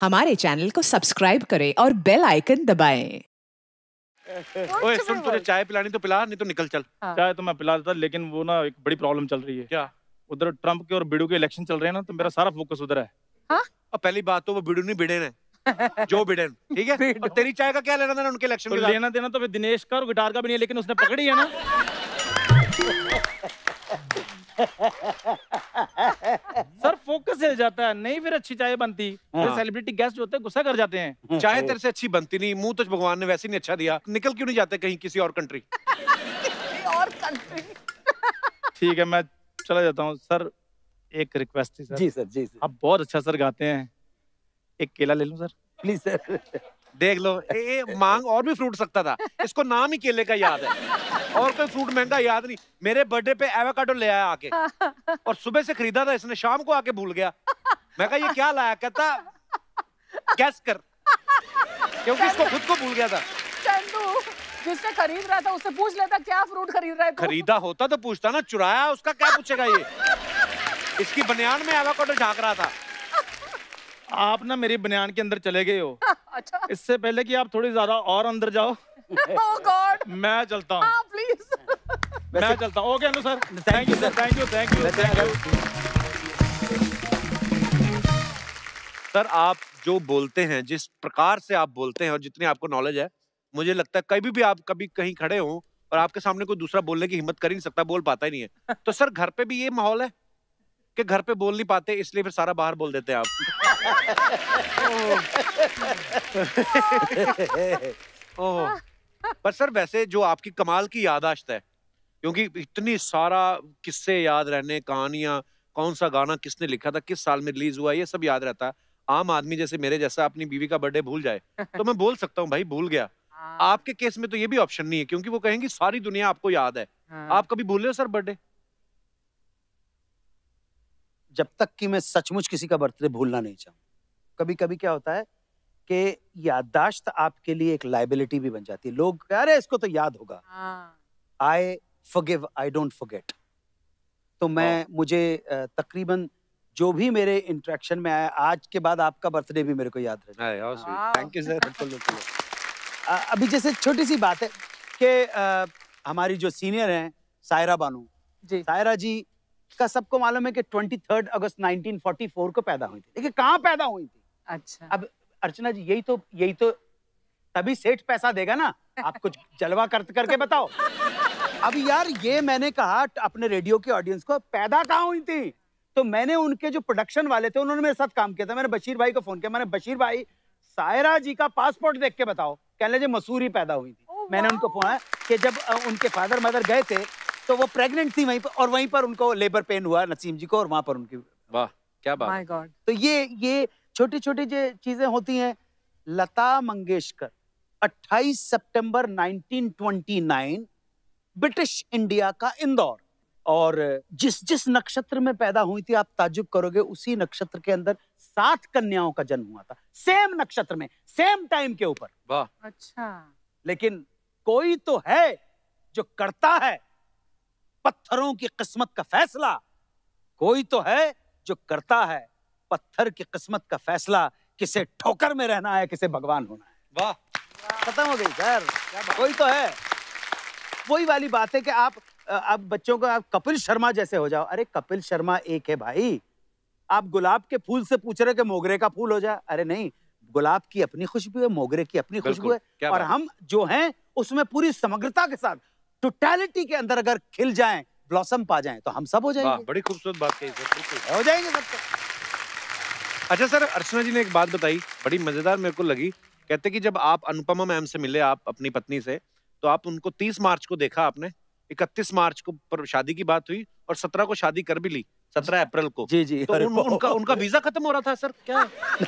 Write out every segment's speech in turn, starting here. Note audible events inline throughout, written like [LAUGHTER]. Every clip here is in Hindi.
हमारे चैनल को सब्सक्राइब करें और बेल आइकन दबाएँ। ओए सुन तुझे चाय पिलानी तो पिला नहीं तो निकल चल। हाँ। चाहे तो मैं पिला देता लेकिन वो ना एक बड़ी प्रॉब्लम चल रही है। क्या? उधर ट्रंप के और बिडू के इलेक्शन चल रहे हैं ना तो मेरा सारा फोकस उधर है। और पहली बात तो वो बिडू नहीं बिडेन है। जो बिडेन ठीक है? और तेरी चाय का क्या लेना देना उनके इलेक्शन तो लेना देना तो फिर दिनेश का और गिटार का भी नहीं है लेकिन उसने पकड़ी है ना। [LAUGHS] सर फोकस हिल जाता है। नहीं फिर अच्छी चाय बनती। फिर हाँ। सेलिब्रिटी गेस्ट जो होते हैं गुस्सा कर जाते हैं। चाय तेरे से अच्छी बनती नहीं मुँह तो भगवान ने वैसे ही नहीं अच्छा दिया। निकल क्यों नहीं जाते कहीं किसी और कंट्री और कंट्री ठीक है मैं चला जाता हूँ। सर एक रिक्वेस्ट थी सर। जी सर जी सर। आप बहुत अच्छा सर गाते हैं। एक केला ले लूँ सर? Please sir. देख लो ए, ए, मांग और भी फ्रूट सकता था। इसको नाम ही केले का याद है। और कोई फ्रूट महँगा याद नहीं। मेरे बर्थडे पे एवोकाडो ले आया आके। और सुबह से खरीदा था इसने शाम को आके भूल गया। मैं कहा ये क्या लाया? कहता गैस कर। क्योंकि इसको खुद को भूल गया था। जिससे खरीद रहा था उससे पूछ लेता क्या फ्रूट खरीद रहा है तू? खरीदा होता तो पूछता ना चुराया उसका क्या पूछेगा ये? इसकी बनियान में एवोकाडो झाँक रहा था। आप ना मेरी बनियान के अंदर चले गए हो। अच्छा। इससे पहले कि आप थोड़ी ज़्यादा और अंदर जाओ। [LAUGHS] ओह गॉड मैं चलता हूँ। हाँ प्लीज़ मैं चलता हूँ। Okay Anu sir thank you sir thank you thank you thank you sir आप जो बोलते हैं जिस प्रकार से आप बोलते हैं और जितनी आपको नॉलेज है मुझे लगता है कभी भी आप कभी कहीं खड़े हो और आपके सामने कोई दूसरा बोलने की हिम्मत कर ही नहीं सकता बोल पाता ही नहीं है। तो सर घर पे भी ये माहौल है? कि घर पे बोल नहीं पाते इसलिए फिर सारा बाहर बोल देते हैं आप। ओह। पर सर वैसे जो आपकी कमाल की यादाश्त है क्योंकि इतनी सारा किस्से याद रहने कहानियाँ कौन सा गाना किसने लिखा था किस साल में रिलीज़ हुआ ये सब याद रहता है। आम आदमी जैसे मेरे जैसा अपनी बीवी का बर्थडे भूल जाए तो मैं बोल सकता हूँ भाई भूल गया। आपके केस में तो ये भी ऑप्शन नहीं है क्योंकि वो कहेंगे सारी दुनिया आपको याद है। आप कभी भूल रहे हो सर बर्थडे? जब तक कि मैं सचमुच किसी का बर्थडे भूलना नहीं चाहूँ। कभी कभी क्या होता है कि याददाश्त आपके लिए एक लाइबिलिटी भी बन जाती है। लोग अरे इसको तो याद होगा। I forgive I don't forget तो मैं मुझे तकरीबन जो भी मेरे इंटरेक्शन में आया आज के बाद आपका बर्थडे भी मेरे को याद रहे। थैंक यू सर अभी जैसे छोटी सी बात है कि हमारी जो सीनियर हैं सायरा बानू। जी। सायरा जी का सबको मालूम है कि 23 अगस्त 1944 को पैदा हुई थी। लेकिन कहाँ पैदा हुई थी? अच्छा। अब अर्चना जी यही तो यही तो तभी सेठ पैसा देगा ना। आप कुछ जलवा कर करके बताओ। अब यार ये मैंने कहा अपने रेडियो के ऑडियंस को पैदा कहाँ हुई थी? तो मैंने उनके जो प्रोडक्शन वाले थे उन्होंने मेरे साथ काम किया था। मैंने बशीर भाई को फ़ोन किया। मैंने बशीर भाई सायरा जी का पासपोर्ट देख के बताओ। कहने लगे मसूरी पैदा हुई थी। Oh, मैंने उनको फ़ोन कि जब उनके फादर मदर गए थे तो वो प्रेग्नेंट थी वहीं पर और वहीं पर उनको लेबर पेन हुआ नसीम जी को और वहाँ पर उनकी वाह क्या बात माय गॉड तो ये ये छोटी छोटी जो चीज़ें होती हैं। लता मंगेशकर 28 सितंबर 1929 ब्रिटिश इंडिया का इंदौर। और जिस जिस नक्षत्र में पैदा हुई थी आप ताजुब करोगे उसी नक्षत्र के अंदर सात कन्याओं का जन्म हुआ था। सेम नक्षत्र में सेम टाइम के ऊपर। वाह। अच्छा। लेकिन कोई तो है जो करता है। पत्थरों की किस्मत का फैसला। कोई तो है जो करता है पत्थर की किस्मत का फैसला किसे ठोकर में रहना है किसे भगवान होना है। वाह। खत्म हो गई सर कोई तो है। वही वाली बात है कि आप आप बच्चों को आप कपिल शर्मा जैसे हो जाओ। अरे कपिल शर्मा एक है भाई। आप गुलाब के फूल से पूछ रहे हो कि मोगरे का फूल हो जाए। अरे नहीं गुलाब की अपनी खुशबू है मोगरे की अपनी खुशबू है। और हम जो हैं उसमें पूरी समग्रता के साथ। टोटलिटी के अंदर अगर खिल जाएँ ब्लॉसम पा जाएँ तो हम सब हो जाएँगे। बड़ी खूबसूरत बात कही सर हो जाएँगे सब तो। अच्छा सर अर्चना जी ने एक बात बताई बड़ी मज़ेदार मेरे को लगी। कहते कि जब आप अनुपमा मैम से मिले आप अपनी पत्नी से तो आप उनको 30 मार्च को देखा आपने 31 मार्च को पर शादी की बात हुई और 17 को शादी कर भी ली 17 अप्रैल को। जी जी तो उन, उनका उनका वीज़ा खत्म हो रहा था सर क्या?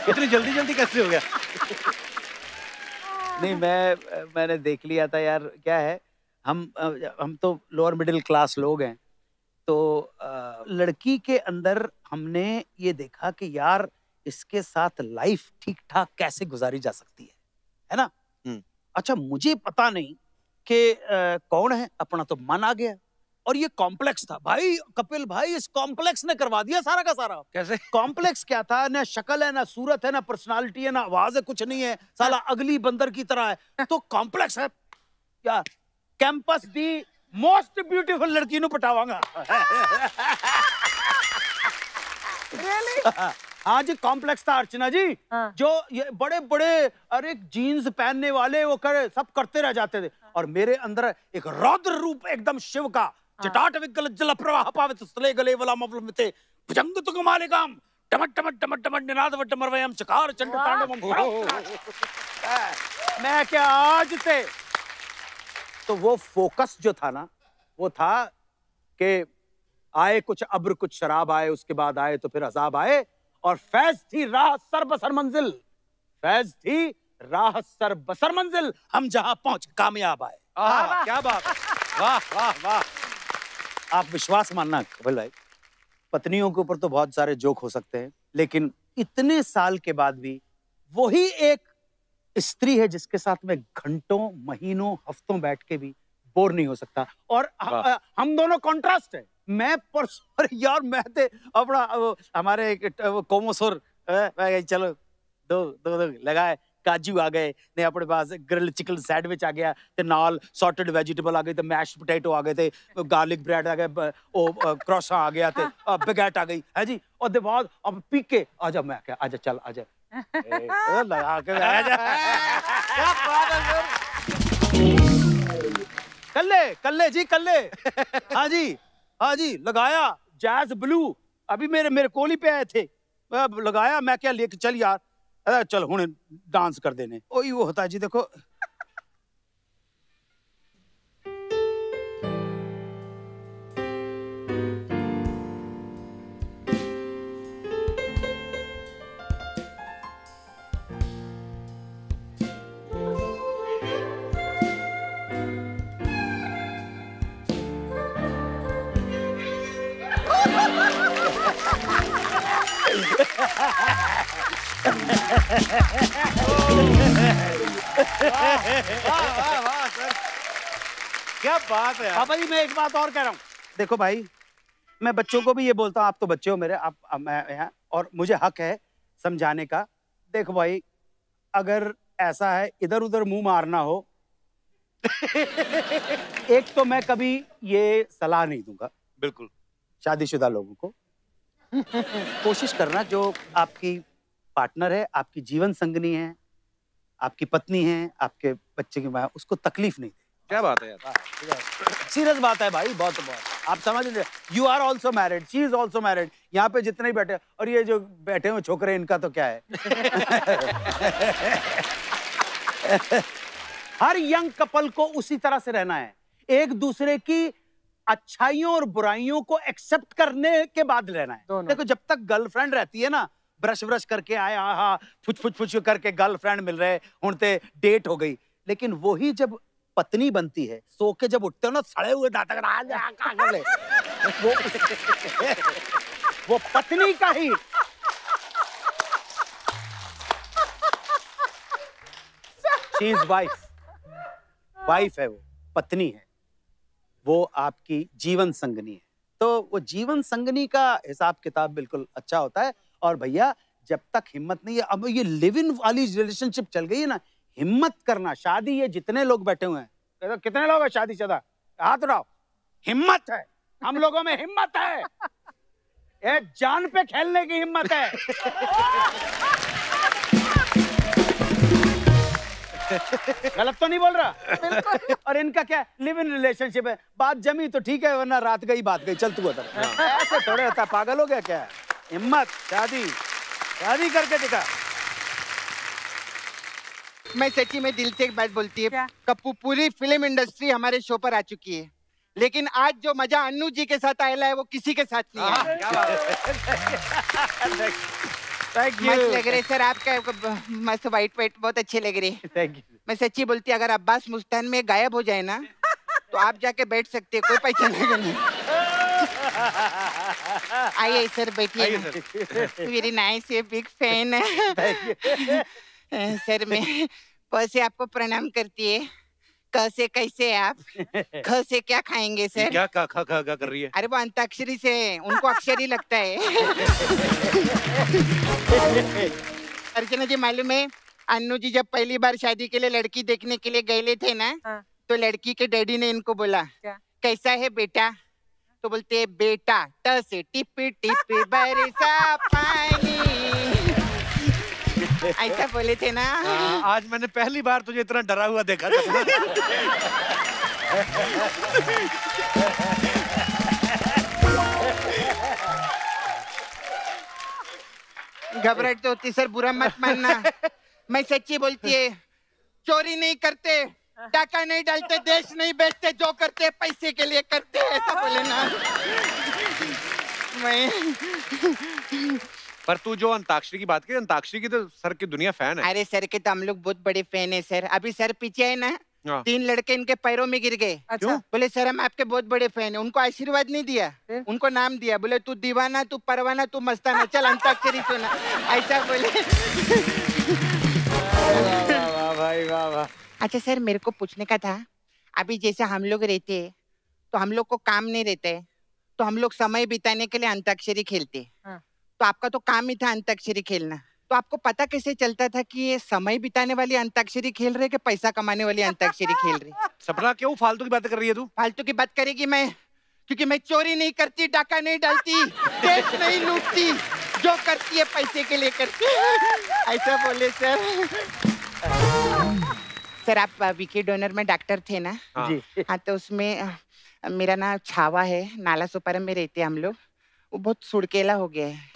इतनी जल्दी जल्दी कैसे हो गया? नहीं मैं मैंने देख लिया था यार क्या है हम हम तो लोअर मिडिल क्लास लोग हैं। तो लड़की के अंदर हमने ये देखा कि यार इसके साथ लाइफ ठीक ठाक कैसे गुजारी जा सकती है है ना? हम्म। अच्छा मुझे पता नहीं कि कौन है अपना तो मन आ गया। और ये कॉम्प्लेक्स था। भाई कपिल भाई इस कॉम्प्लेक्स ने करवा दिया सारा का सारा। कैसे? कॉम्प्लेक्स क्या था? ना शक्ल है ना सूरत है ना पर्सनालिटी है ना आवाज़ है कुछ नहीं है। साला अगली बंदर की तरह है। तो कॉम्प्लेक्स है। कैंपस दी मोस्ट ब्यूटीफुल लड़की नु पटावांगा। हाँ जी कॉम्प्लेक्स था अर्चना जी हाँ। जो ये बड़े बड़े अरे जीन्स पहनने वाले वो करे सब करते रह जाते थे। हाँ. और मेरे अंदर एक रौद्र रूप एकदम शिव का जटाट विकल जल प्रवाह पावित स्थले गले वाला वला मवलमिते भुजंग तुक मालिकाम टमट टमट टमट टमट निनाद वट मरवयम चकार चंड तांडवम मैं क्या आज थे तो वो फोकस जो था ना वो था कि आए कुछ अब्र कुछ शराब आए उसके बाद आए तो फिर अजाब आए और फैज थी राह सर बसर मंजिल। फैज थी राह सर बसर मंजिल हम जहाँ पहुँच कामयाब आए। आहा, क्या बात वाह वाह वाह। आप विश्वास मानना कपिल भाई पत्नियों के ऊपर तो बहुत सारे जोक हो सकते हैं लेकिन इतने साल के बाद भी वही एक स्त्री है जिसके साथ में घंटों महीनों हफ्तों बैठ के भी बोर नहीं हो सकता। और ह- हम दोनों कॉन्ट्रास्ट है। मैं परसों यार मैं थे अपना हमारे कोमोसोर चलो दो दो दो लगाए काजू आ गए ने अपने पास ग्रिल चिकन सैंडविच आ गया ते नाल सॉर्टेड वेजिटेबल आ गए ते मैश पोटैटो आ गए थे गार्लिक ब्रेड आ गए ओ क्रॉसा आ गया ते बगैट आ गई। है जी और बाद अब पी के आजा मैं क्या आजा चल आजा कल्ले कल्ले जी, कल्ले। हाँ जी हाँ जी, लगाया जैज ब्लू। अभी मेरे मेरे कोली पे आए थे। लगाया, मैं क्या लेके चल यार? चल हूँ डांस कर देने। ओ वो होता जी, देखो क्या बात है यार। भाई मैं एक बात और कह रहा हूँ। देखो भाई मैं बच्चों को भी ये बोलता हूँ आप तो बच्चे हो मेरे आप मैं यहाँ और मुझे हक है समझाने का। देखो भाई अगर ऐसा है इधर उधर मुँह मारना हो [LAUGHS] एक तो मैं कभी ये सलाह नहीं दूँगा। बिल्कुल। शादीशुदा लोगों को कोशिश करना जो आपकी पार्टनर है आपकी जीवन संगनी है आपकी पत्नी है आपके बच्चे की माँ उसको तकलीफ़ नहीं क्या बात है यार। सीरियस बात है भाई बहुत बहुत। आप समझ लीजिए you are also married she is also married यहाँ पे जितने ही बैठे और ये जो बैठे हुए छोकरे इनका तो क्या है? [LAUGHS] हर यंग कपल को उसी तरह से रहना है। एक दूसरे की अच्छाइयों और बुराइयों को एक्सेप्ट करने के बाद रहना है देखो जब तक गर्लफ्रेंड रहती है ना ब्रश ब्रश करके आए हा फुच फुच फुच करके गर्लफ्रेंड मिल रहे हूँ ते डेट हो गई लेकिन वही जब पत्नी बनती है सो के जब उठते हो ना सड़े हुए दांत। वो वो पत्नी का ही शी इज़ वाइफ वाइफ है वो पत्नी है वो आपकी जीवन संगनी है। तो वो जीवन संगनी का हिसाब किताब बिल्कुल अच्छा होता है और भैया, जब तक हिम्मत नहीं है, अब ये लिव इन वाली रिलेशनशिप चल गई है ना, हिम्मत करना, शादी ये जितने लोग बैठे हुए हैं देखो कितने लोग हैं शादी शुदा हाथ उठाओ हिम्मत है, हम लोगों में हिम्मत है। ये जान पे खेलने की हिम्मत है। [LAUGHS] गलत तो नहीं बोल रहा? और इनका क्या लिव इन रिलेशनशिप है। बात जमी तो ठीक है वरना रात गई बात गई चल तू उधर। ऐसे थोड़े होता पागल हो गया क्या? हिम्मत शादी। शादी करके दिखा। मैं सच्ची में दिल से एक बात बोलती है। क्या? कप्पू पूरी फ़िल्म इंडस्ट्री हमारे शो पर आ चुकी है। लेकिन आज जो मज़ा अन्नू जी के साथ आया है वो किसी के साथ नहीं है। [LAUGHS] है थैंक मस्त लग रहे सर आपका मस्त वाइट वाइट बहुत अच्छे लग रहे थैंक यू मैं सच्ची बोलती अगर अब्बास मुस्तान में गायब हो जाए ना तो आप जाके बैठ सकते हैं कोई पहचानेगा नहीं आइए सर बैठिए very nice big fan you sir मैं पैसे आपको प्रणाम करती है। क से कैसे आप? [LAUGHS] ख से क्या खाएँगे सर? क्या खा खा खा कर रही है? अरे वो अंताक्षरी से उनको अक्षर ही लगता है। [LAUGHS] अर्चना जी मालूम है अन्नू जी जब पहली बार शादी के लिए लड़की देखने के लिए गए थे ना हाँ। तो लड़की के डैडी ने इनको बोला क्या? कैसा है बेटा? तो बोलते हैं, बेटा से टिप टिप [LAUGHS] बरसा पानी [LAUGHS] ऐसा बोले थे ना। हाँ, आज मैंने पहली बार तुझे इतना डरा हुआ देखा था। घबराहट तो होती सर बुरा मत मानना। मैं सच्ची बोलती है चोरी नहीं करते टाका नहीं डालते देश नहीं बेचते जो करते पैसे के लिए करते ऐसा बोले ना। मैं पर तू जो अंताक्षरी की बात की अंताक्षरी की तो सर की दुनिया फ़ैन है। अरे सर के तो हम लोग बहुत बड़े फ़ैन है सर। अभी सर पीछे है ना? हाँ। तीन लड़के इनके पैरों में गिर गए। अच्छा। बोले सर हम आपके बहुत बड़े फ़ैन है। उनको आशीर्वाद नहीं दिया। फिर? उनको नाम दिया। बोले तू दीवाना तू परवाना तू मस्ताना। चल अंताक्षरी सुना। ऐसा बोले। वाह वाह भाई वाह वाह अच्छा सर मेरे को पूछने का था। अभी जैसे हम लोग रहते हैं तो हम लोग को काम नहीं रहता। है तो हम लोग समय बिताने के लिए अंताक्षरी खेलते। हैं। तो आपका तो काम ही था अंताक्षरी खेलना। तो आपको पता कैसे चलता था कि ये समय बिताने वाली अंताक्षरी खेल रहे कि पैसा कमाने वाली अंताक्षरी खेल रही [LAUGHS] सपना क्यों? फालतू की बातें कर रही है तू। फालतू की बात करेगी मैं क्योंकि मैं चोरी नहीं करती डाका नहीं डालती देश नहीं लूटती जो करती है पैसे के लिए करती ऐसा बोले सर। सर आप विकी डोनर में डॉक्टर थे ना? हाँ। जी। हाँ तो उसमें मेरा नाम छावा है नाला सुपारम में रहते हैं हम लोग। वो बहुत सुड़केला हो गया है।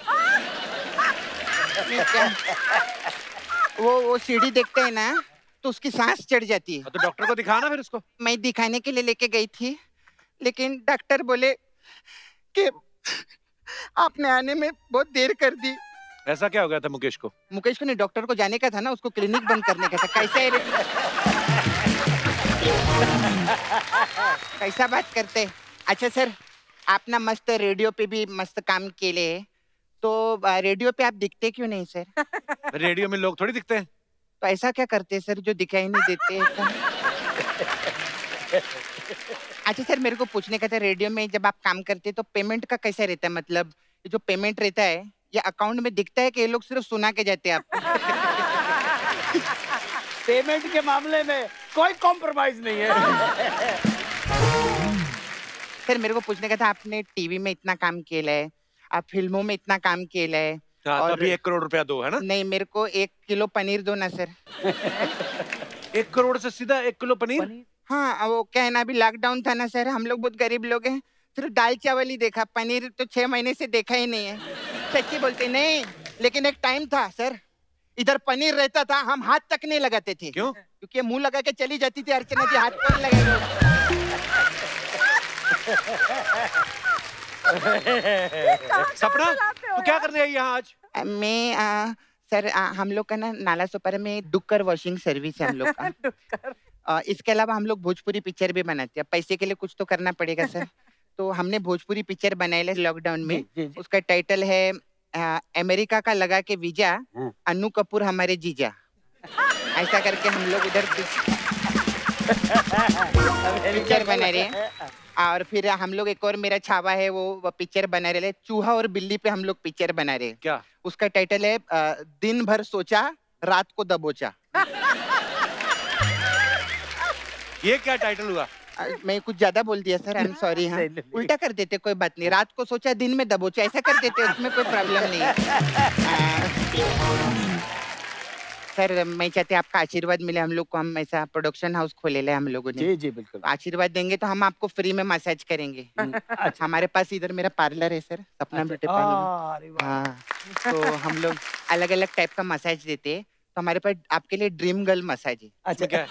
वो वो सीढ़ी देखते हैं ना तो उसकी सांस चढ़ जाती है। तो डॉक्टर को दिखाना फिर उसको। मैं दिखाने के लिए लेके गई थी लेकिन डॉक्टर बोले कि आपने आने में बहुत देर कर दी। ऐसा क्या हो गया था मुकेश को? मुकेश को नहीं डॉक्टर को जाने का था ना उसको क्लिनिक बंद करने का था। कैसे है कैसा बात करते अच्छा सर आप ना मस्त रेडियो पे भी मस्त काम केले तो रेडियो पे आप दिखते क्यों नहीं सर? रेडियो में लोग थोड़ी दिखते हैं। तो ऐसा क्या करते सर जो दिखाई नहीं देते? अच्छा सर मेरे को पूछने का था रेडियो में जब आप काम करते तो पेमेंट का कैसा रहता है? मतलब जो पेमेंट रहता है ये अकाउंट में दिखता है कि ये लोग सिर्फ़ सुना के जाते हैं आपको पेमेंट के मामले में कोई कॉम्प्रोमाइज नहीं है। सर मेरे को पूछने का था आपने टीवी में इतना काम किया है आप फ़िल्मों में इतना काम किया है हाँ और- तभी एक करोड़ रुपया दो है ना? नहीं मेरे को एक किलो पनीर दो ना सर। [LAUGHS] एक करोड़ से सीधा एक किलो पनीर? हाँ वो क्या है ना अभी लॉकडाउन था ना सर। हम लोग बहुत गरीब लोग हैं। सिर्फ़ दाल चावल ही देखा। पनीर तो छह महीने से देखा ही नहीं है। सच्ची बोलते नहीं लेकिन एक टाइम था सर। इधर पनीर रहता था हम हाथ तक नहीं लगाते थे। क्यों? क्योंकि मुँह लगा के चली जाती थी अर्चना जी हाथ कौन लगाएगा [LAUGHS] [LAUGHS] सपना तू क्या करने आई यहाँ आज? मैं सर अ, हम लोग का ना नाला सुपर में डुक्कर वॉशिंग सर्विस है हम लोग का। [LAUGHS] अ, इसके अलावा हम लोग भोजपुरी पिक्चर भी बनाते हैं। पैसे के लिए कुछ तो करना पड़ेगा सर। तो हमने भोजपुरी पिक्चर बनाई है लॉकडाउन में। जी, जी, जी। उसका टाइटल है अ, अमेरिका का लगा के वीज़ा हाँ। अनु कपूर हमारे जीजा। [LAUGHS] ऐसा करके हम लोग उधर पिक्चर बना रहे हैं और फिर हम लोग एक और मेरा छावा है वो, वो पिक्चर बना रहे चूहा और बिल्ली पे हम लोग पिक्चर बना रहे। क्या? उसका टाइटल है दिन भर सोचा रात को दबोचा। ये क्या टाइटल हुआ? मैं कुछ ज़्यादा बोल दिया सर आई एम सॉरी हाँ। उल्टा कर देते कोई बात नहीं। रात को सोचा दिन में दबोचा ऐसा कर देते उसमें कोई प्रॉब्लम नहीं है। [LAUGHS] सर मैं चाहते आपका आशीर्वाद मिले हम लोग को हम ऐसा प्रोडक्शन हाउस खोले ले हम लोगों ने। जी जी बिल्कुल। आशीर्वाद देंगे तो हम आपको फ्री में मसाज करेंगे। [LAUGHS] अच्छा। हमारे पास इधर मेरा पार्लर है सर सपना ब्यूटी पार्लर। हाँ तो हम लोग अलग अलग टाइप का मसाज देते हैं। तो हमारे पास आपके लिए ड्रीम गर्ल मसाज है। अच्छा। उसमें क्या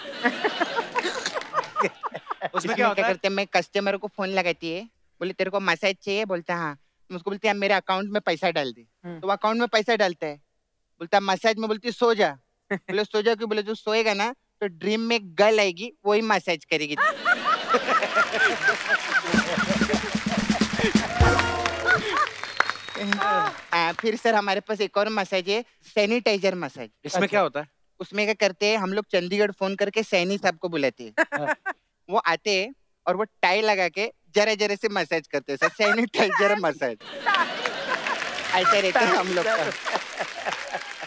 [LAUGHS] उसमें क्या होता है? करते मैं कस्टमर को फ़ोन लगाती है बोले तेरे को मसाज चाहिए? बोलता है, हाँ। उसको बोलती है मेरे अकाउंट में पैसा डाल दे। हम्म। तो वो अकाउंट में पैसा डालता है। बोलता मसाज में बोलती है, सो जा। बोले सो जाओ क्यों बोले जो सोएगा ना तो ड्रीम में गर्ल आएगी वही मसाज करेगी आ, [LAUGHS] फिर सर हमारे पास एक और मसाज है सैनिटाइजर मसाज इसमें क्या होता है? उसमें क्या करते हैं हम लोग चंडीगढ़ फ़ोन करके सैनी साहब को बुलाते हैं। वो आते हैं और वो टाई लगा के जरा जरा से मसाज करते हैं सर सैनी टाई जरा मसाज ऐसा रहता है हम लोग का।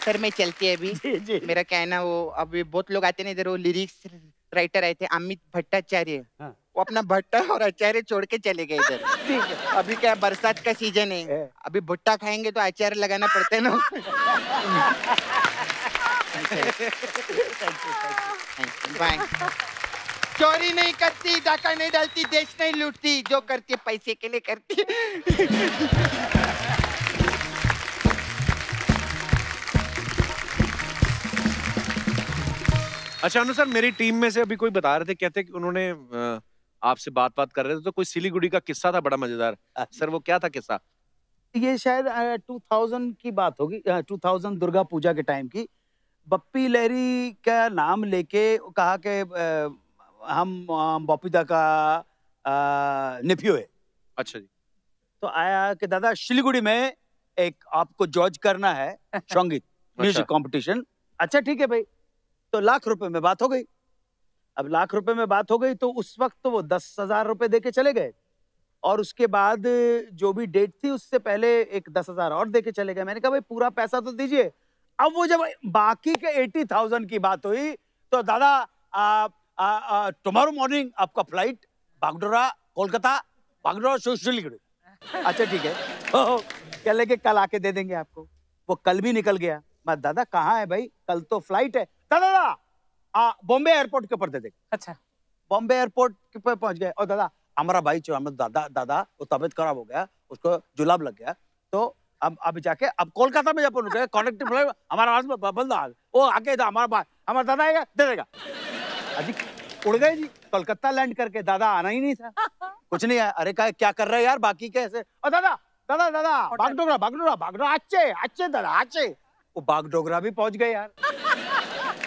सर मैं चलती है अभी। जी जी। मेरा क्या है ना वो अभी बहुत लोग आते हैं ना इधर वो लिरिक्स राइटर आए थे अमित भट्टाचार्य। हाँ। वो अपना भट्टा और आचार्य छोड़ के चले गए इधर। [LAUGHS] अभी क्या बरसात का सीज़न है। अभी भुट्टा खाएँगे तो आचार्य लगाना पड़ता है ना। [LAUGHS] बाय चोरी नहीं करती डाका नहीं डालती देश नहीं लूटती जो करती पैसे के लिए करती [LAUGHS] अच्छा अनु सर मेरी टीम में से अभी कोई बता रहे थे कहते कि उन्होंने आपसे बात बात कर रहे थे तो कोई सिलीगुड़ी का किस्सा था बड़ा मज़ेदार? सर वो क्या था किस्सा? ये शायद टू थाउज़ेंड की बात होगी टू थाउज़ेंड दुर्गा पूजा के टाइम की। बप्पी लहरी का नाम लेके कहा कि हम हम बॉपीदा का नेफ्यू है अच्छा जी। तो आया कि दादा शिलीगुड़ी में एक आपको जॉर्ज करना है [LAUGHS] संगीत म्यूज़िक कंपटीशन अच्छा ठीक है भाई। तो लाख रुपए में बात हो गई। अब लाख रुपए में बात हो गई तो उस वक्त तो वो दस हज़ार रुपए दे के चले गए। और उसके बाद जो भी डेट थी उससे पहले एक दस हज़ार और दे के चले गए। मैंने कहा, भाई, पूरा पैसा तो दीजिए। अब वो जब बाकी के एटी थाउज़ेंड की बात हुई तो दादा टुमारो मॉर्निंग आपका फ़्लाइट बागडोरा, कोलकाता, बागडोरा शिलीगुड़ी अच्छा ठीक है। कह लगे, कल आके दे देंगे आपको। वो कल भी निकल गया। मैं, दादा, कहाँ है भाई? कल तो फ़्लाइट है। बॉम्बे एयरपोर्ट के ऊपर दे देंगे अच्छा। बॉम्बे एयरपोर्ट के पे पहुँच गए। और दादा हमारा भाई जो हमारा दादा दादा वो तबीयत खराब हो गया उसको जुलाब लग गया। तो अब अब जाके अब कोलकाता में जब रुके कनेक्टिव फ़्लाइट हमारा आज बंदा आ वो आके हमारा भाई हमारा दादा आएगा दे देगा। अजी उड़ गए जी कोलकाता लैंड करके दादा आना ही नहीं था। कुछ नहीं है अरे क्या क्या कर रहे हैं यार बाकी कैसे और दादा दादा दादा बागडोगरा बागडोगरा बागडोगरा अच्छे अच्छे दादा अच्छे वो बागडोगरा भी पहुँच गए यार।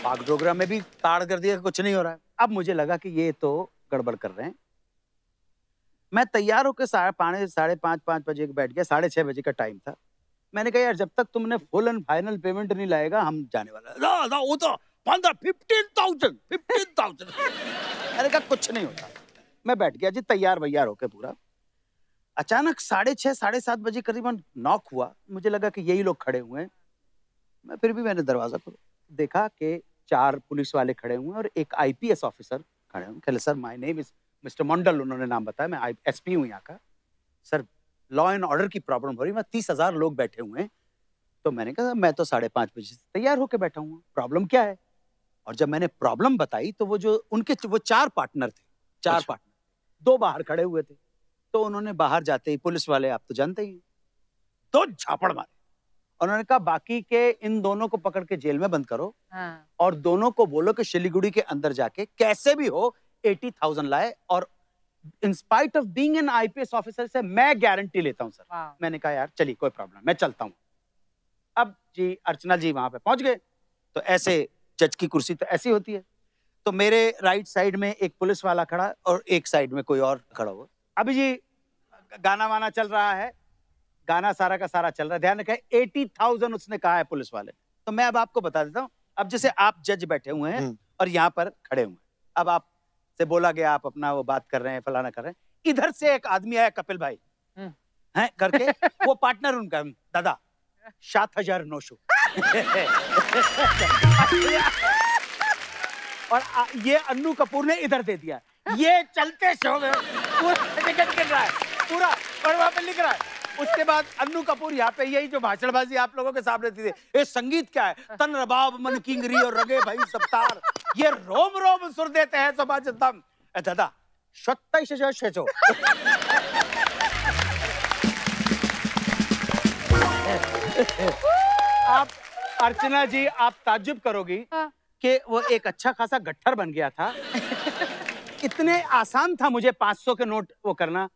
बागडोगरा में भी ताड़ कर दिया कुछ नहीं हो रहा है। अब मुझे लगा कि ये तो गड़बड़ कर रहे हैं। मैं तैयार होकर साढ़े पाँच साढ़े पाँच पाँच बजे बैठ गया साढ़े छह बजे का टाइम था। मैंने कहा यार जब तक तुमने फुल एंड फाइनल पेमेंट नहीं लाएगा हम जाने वाला। ला, ला, वो तो फिफ्टीन थाउज़ेंड फिफ्टीन थाउज़ेंड मैंने कहा कुछ नहीं होता। मैं बैठ गया जी तैयार वैयार होके पूरा। अचानक साढ़े छह साढ़े सात बजे करीबन नॉक हुआ। मुझे लगा कि यही लोग खड़े हुए हैं। मैं फिर भी मैंने दरवाज़ा खोला। देखा कि चार पुलिस वाले खड़े हुए और एक आईपीएस ऑफिसर खड़े हुए कहले sir my name is mister Mandal उन्होंने नाम बताया। मैं एसपी हूँ यहाँ का। सर लॉ एंड ऑर्डर की प्रॉब्लम हो रही है। मैं तीस हज़ार लोग बैठे हुए हैं। तो मैंने कहा मैं तो साढ़े पाँच बजे से तैयार होकर बैठा हूँ। प्रॉब्लम क्या है? और जब मैंने प्रॉब्लम बताई तो वो जो उनके वो चार पार्टनर थे। चार अच्छा। पार्टनर दो बाहर खड़े हुए थे। तो उन्होंने बाहर जाते ही पुलिस वाले आप तो जानते ही दो झापड़ मारे। उन्होंने कहा बाकी के इन दोनों को पकड़ के जेल में बंद करो हाँ। और दोनों को बोलो कि शिलीगुड़ी के अंदर जाके कैसे भी हो एटी थाउज़ेंड लाए और in spite of being an IPS officer से मैं गारंटी लेता हूँ सर मैंने कहा यार चलिए कोई प्रॉब्लम मैं चलता हूँ। अब जी अर्चना जी वहाँ पे पहुँच गए। तो ऐसे जज की कुर्सी तो ऐसी होती है। तो मेरे राइट साइड में एक पुलिस वाला खड़ा और एक साइड में कोई और खड़ा हुआ। अभी जी गाना वाना चल रहा है। गाना सारा का सारा चल रहा है। ध्यान रखें एटी थाउज़ेंड उसने कहा है पुलिस वाले। तो मैं अब आपको बता देता हूँ अब जैसे आप जज बैठे हुए हैं हम्म। और यहाँ पर खड़े हुए हैं। अब आप से बोला गया आप अपना वो बात कर रहे हैं फलाना कर रहे हैं। इधर से एक आदमी आया कपिल भाई। हम्म। हैं करके? [LAUGHS] वो पार्टनर उनका दादा। सात हज़ार नौ सौ। [LAUGHS] और आ, ये अन्नू कपूर ने इधर दे दिया। ये चलते शो में पूरा टिकट गिर रहा है। पूरा और वहाँ पे लिख रहा है। उसके बाद अन्नू कपूर यहाँ पे यही जो भाषणबाजी आप लोगों के सामने थी ये संगीत क्या है? तन रबाब मन किंगरी और रगे भाई सप्तार। ये रोम रोम सुर देते हैं समाज दम। दादा सत्ताईस हज़ार छह सौ आप अर्चना जी आप ताजुब करोगी हाँ। कि वो एक अच्छा खासा गट्ठर बन गया था। इतने आसान था मुझे 500 के नोट वो करना।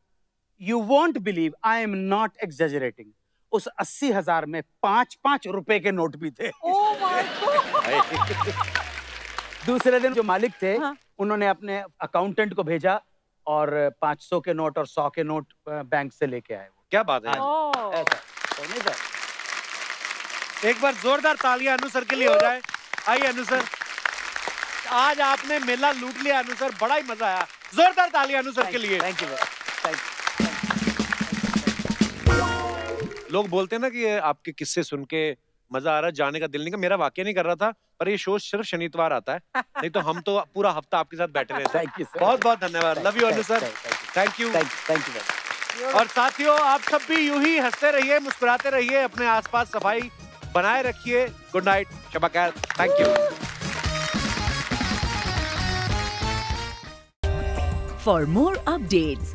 You won't believe I am not exaggerating उस अस्सी हज़ार में पाँच पाँच रुपए के नोट भी थे। गॉड दूसरे दिन जो मालिक थे हाँ। उन्होंने अपने अकाउंटेंट को भेजा और 500 के नोट और 100 के नोट बैंक से लेके आए वो। क्या बात है? ऐसा। तो एक बार जोरदार तालियाँ अनु सर के लिए हो जाए। आइए अनु सर। आज आपने मेला लूट लिया अनु सर बड़ा ही मज़ा आया। जोरदार तालियाँ अनु सर के लिए। थैंक यू लोग बोलते हैं ना कि आपके किस्से सुन के मज़ा आ रहा है जाने का दिल नहीं का मेरा वाक्य नहीं कर रहा था पर ये शो सिर्फ़ शनिवार आता है नहीं तो हम तो पूरा हफ़्ता आपके साथ बैठे रहते हैं। बहुत बहुत धन्यवाद। Love you sir thank you thank you और साथियों आप सब भी यूँ ही हँसते रहिए मुस्कुराते रहिए अपने आसपास सफ़ाई बनाए रखिए। गुड नाइट शबा खैर. Thank you for more updates,